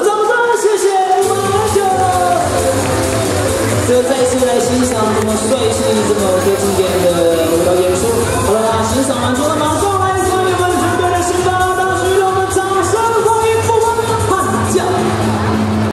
的掌声，谢谢你们好久了。再次来欣赏这么帅气、这么多经典的舞蹈演出。好了，欣赏完，之了吗？